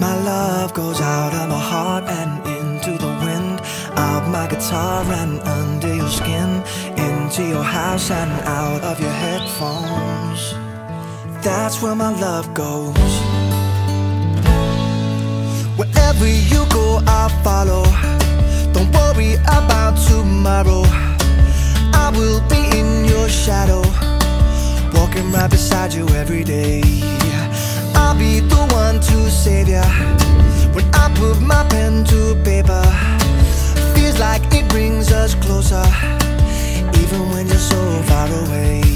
love goes out of my heart and into the wind. Out my guitar and under your skin. Into your house and out of your headphones. That's where my love goes. Wherever you go, I'll follow. Don't worry about tomorrow. I will be in your shadow, walking right beside you every day. Ya when I put my pen to paper. Feels like it brings us closer, even when you're so far away.